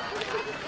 え!